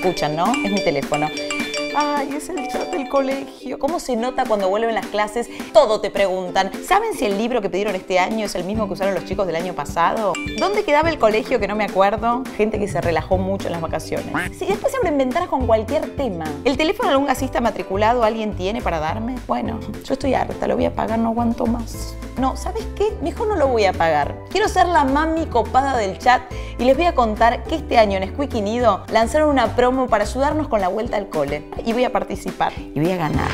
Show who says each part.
Speaker 1: escuchan, ¿no? Es mi teléfono. Ay, es el chat del colegio. ¿Cómo se nota cuando vuelven las clases? Todo te preguntan. ¿Saben si el libro que pidieron este año es el mismo que usaron los chicos del año pasado? ¿Dónde quedaba el colegio que no me acuerdo? Gente que se relajó mucho en las vacaciones. Sí, después se abren ventanas con cualquier tema. ¿El teléfono de algún gasista matriculado alguien tiene para darme? Bueno, yo estoy harta, lo voy a pagar, no aguanto más. No, ¿sabes qué? Mejor no lo voy a pagar. Quiero ser la mami copada del chat y les voy a contar que este año en Squeaky Nido lanzaron una promo para ayudarnos con la vuelta al cole. Y voy a participar y voy a ganar.